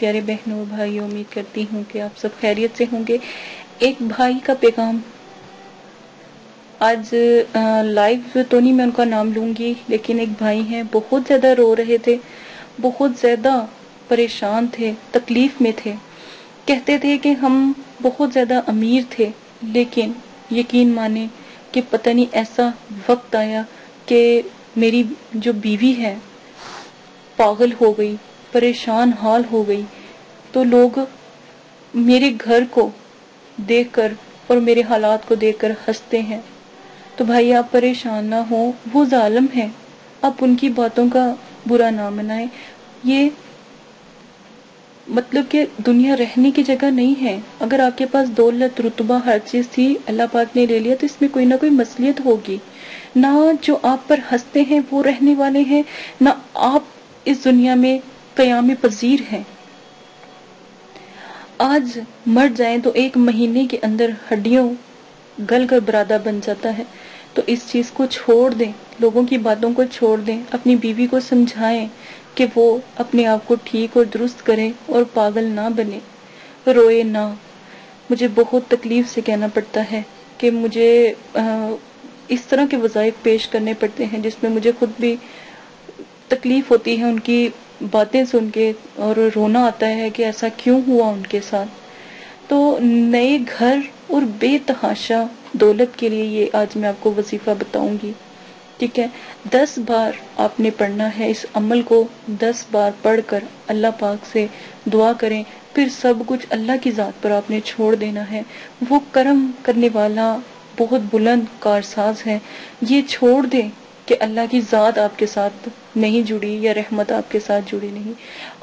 پیارے بہنوں اور بھائی امید کرتی ہوں کہ آپ سب خیریت سے ہوں گے۔ ایک بھائی کا پیغام۔ آج لائیو تو نہیں میں ان کا نام لوں گی، لیکن ایک بھائی ہیں، بہت زیادہ رو رہے تھے، بہت زیادہ پریشان تھے، تکلیف میں تھے۔ کہتے تھے کہ ہم بہت زیادہ امیر تھے، لیکن یقین مانے کہ پتہ نہیں ایسا وقت آیا کہ میری جو بیوی ہے، پاگل ہو گئی۔ پریشان حال ہو گئی۔ تو لوگ میرے گھر کو دیکھ کر اور میرے حالات کو دیکھ کر ہنستے ہیں۔ تو بھائی، آپ پریشان نہ ہو وہ ظالم ہے آپ ان کی باتوں کا برا نہ منائیں یہ مطلب کہ دنیا رہنے کی جگہ نہیں ہے۔ اگر آپ کے پاس دولت، رتبہ، ہر چیز تھی، اللہ پاک نے لے لیا، تو اس میں کوئی نہ کوئی مسلیت ہوگی۔ نہ جو آپ پر ہنستے ہیں، وہ رہنے والے ہیں۔ نہ آپ اس دنیا میں قیام پذیر ہیں آج مر جائیں تو ایک مہینے کے اندر ہڈیوں گل کر برادہ بن جاتا ہے۔ تو اس چیز کو چھوڑ دیں، لوگوں کی باتوں کو چھوڑ دیں، اپنی بیوی کو سمجھائیں کہ وہ اپنے آپ کو ٹھیک اور درست کریں اور پاگل نہ بنے روئے نہ۔ مجھے بہت تکلیف سے کہنا پڑتا ہے کہ مجھے اس طرح کے وظائف پیش کرنے پڑتے ہیں جس میں مجھے خود بھی تکلیف ہوتی ہے، ان کی باتیں سن کے اور رونا آتا ہے کہ ایسا کیوں ہوا ان کے ساتھ۔ تو نئے گھر اور بے تحاشا دولت کے لیے یہ آج میں آپ کو وظیفہ بتاؤں گی۔ ٹھیک ہے، دس بار آپ نے پڑھنا ہے، اس عمل کو دس بار پڑھ کر اللہ پاک سے دعا کریں۔ پھر سب کچھ اللہ کی ذات پر آپ نے چھوڑ دینا ہے۔ وہ کرم کرنے والا بہت بلند کارساز ہے۔ یہ چھوڑ دیں۔ کہ اللہ کی ذات آپ کے ساتھ نہیں جڑی یا رحمت آپ کے ساتھ جڑی نہیں۔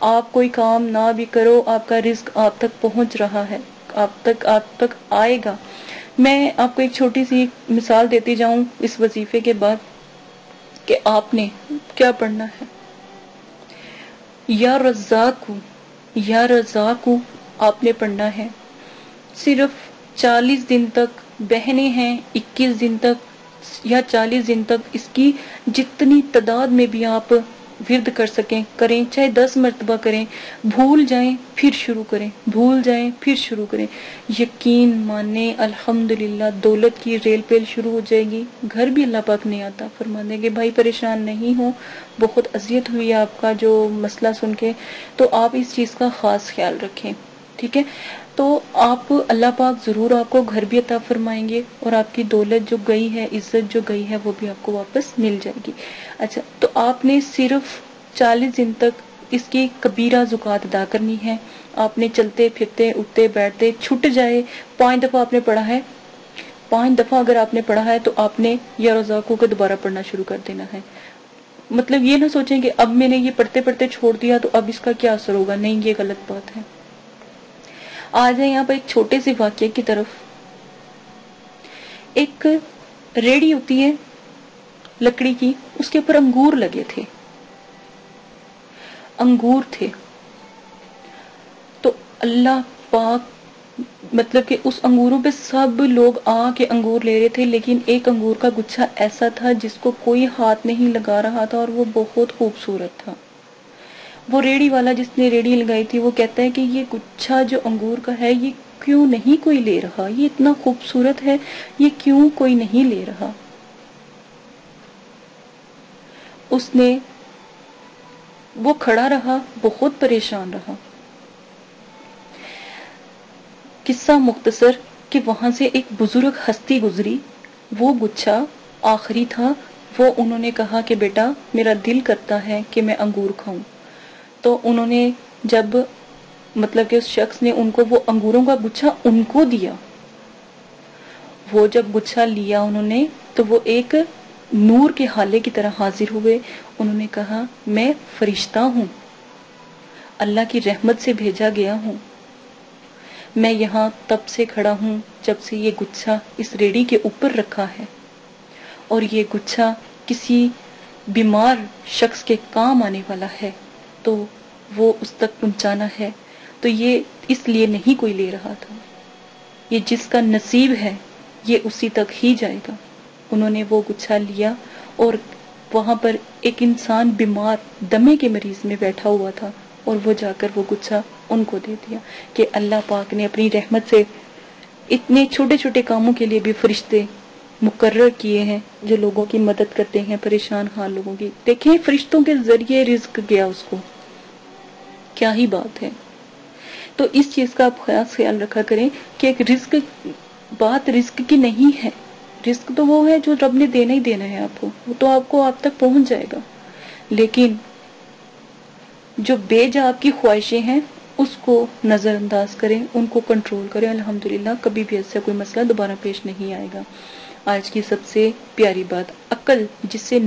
آپ کوئی کام نہ بھی کرو، آپ کا رزق آپ تک پہنچ رہا ہے، آپ تک آپ تک آئے گا۔ میں آپ کو ایک چھوٹی سی مثال دیتی جاؤں اس وظیفے کے بعد کہ آپ نے کیا پڑھنا ہے۔ یا رزاق یا رزاق آپ نے پڑھنا ہے۔ صرف چالیس دن تک بہنیں ہیں، اکیس دن تک یا چالیس دن تک اس کی جتنی تعداد میں بھی آپ ورد کر سکیں، کریں، چاہے دس مرتبہ کریں، بھول جائیں، پھر شروع کریں، بھول جائیں، پھر شروع کریں۔ یقین مانے الحمدللہ، دولت کی ریل پیل شروع ہو جائے گی۔ گھر بھی اللہ پاک نہیں آتا فرما دیں گے بھائی پریشان نہیں ہو بہت اذیت ہوئی آپ کا جو مسئلہ سن کے۔ تو آپ اس چیز کا خاص خیال رکھیں۔ ٹھیک ہے؟ تو آپ اللہ پاک ضرور آپ کو گھر بھی عطا فرمائیں گے اور آپ کی دولت جو گئی ہے، عزت جو گئی ہے، وہ بھی آپ کو واپس مل جائے گی۔ اچھا تو آپ نے صرف چالیس دن تک اس کی کبیرہ زکات ادا کرنی ہے۔ آپ نے چلتے، پھرتے، اٹھتے، بیٹھتے، چھٹ جائے، پانچ دفعہ آپ نے پڑھا ہے۔ پانچ دفعہ اگر آپ نے پڑھا ہے تو آپ نے یا روزاکوں کو دوبارہ پڑھنا شروع کر دینا ہے۔ مطلب یہ نہ سوچیں کہ اب میں نے یہ پڑھتے پڑھتے چھوڑ دیا تو اب اس کا کیا اثر ہوگا؟ نہیں، یہ غلط بات ہے۔ آ جائیں یہاں پر ایک چھوٹے سے واقعے کی طرف۔ ایک ریڑی ہوتی ہے لکڑی کی، اس کے اوپر انگور لگے تھے۔ انگور تھے۔ تو اللہ پاک مطلب کہ اس انگوروں پہ سب لوگ آ کے انگور لے رہے تھے، لیکن ایک انگور کا گچھا ایسا تھا جس کو کوئی ہاتھ نہیں لگا رہا تھا اور وہ بہت خوبصورت تھا۔ وہ ریڑی والا جس نے ریڑی لگائی تھی، وہ کہتا ہے کہ یہ گچھا جو انگور کا ہے، یہ کیوں نہیں کوئی لے رہا؟ یہ اتنا خوبصورت ہے، یہ کیوں کوئی نہیں لے رہا؟ اس نے وہ کھڑا رہا بہت پریشان رہا۔ قصہ مختصر کہ وہاں سے ایک بزرگ ہستی گزری، وہ گچھا آخری تھا۔ وہ انہوں نے کہا کہ بیٹا، میرا دل کرتا ہے کہ میں انگور کھاؤں۔ تو انہوں نے جب مطلب کہ اس شخص نے ان کو وہ انگوروں کا گچھا ان کو دیا۔ وہ جب گچھا لیا انہوں نے تو وہ ایک نور کے حالے کی طرح حاضر ہوئے۔ انہوں نے کہا، میں فرشتہ ہوں۔ اللہ کی رحمت سے بھیجا گیا ہوں۔ میں یہاں تب سے کھڑا ہوں جب سے یہ گچھا اس ریڑی کے اوپر رکھا ہے۔ اور یہ گچھا کسی بیمار شخص کے کام آنے والا ہے۔ تو وہ اس تک پہنچانا ہے۔ تو یہ اس لیے نہیں کوئی لے رہا تھا۔ یہ جس کا نصیب ہے، یہ اسی تک ہی جائے گا۔ انہوں نے وہ گچھا لیا اور وہاں پر ایک انسان بیمار دمے کے مریض میں بیٹھا ہوا تھا اور وہ جا کر وہ گچھا ان کو دے دیا کہ اللہ پاک نے اپنی رحمت سے اتنے چھوٹے چھوٹے کاموں کے لیے بھی فرشتے مقرر کیے ہیں جو لوگوں کی مدد کرتے ہیں، پریشان حال لوگوں کی۔ دیکھیں، فرشتوں کے ذریعے رزق گیا اس کو۔ کیا ہی بات ہے۔ تو اس چیز کا آپ خیال خیال رکھا کریں کہ ایک رزق، بات رزق کی نہیں ہے۔ رزق تو وہ ہے جو رب نے دینا ہی دینا ہے آپ کو۔ وہ تو آپ کو آپ تک پہنچ جائے گا۔ لیکن جو بے جا آپ کی خواہشیں ہیں، اس کو نظر انداز کریں، ان کو کنٹرول کریں۔ الحمدللہ، کبھی بھی ایسا کوئی مسئلہ دوبارہ پیش نہیں آئے گا۔ آج کی سب سے پیاری بات، عقل، جس سے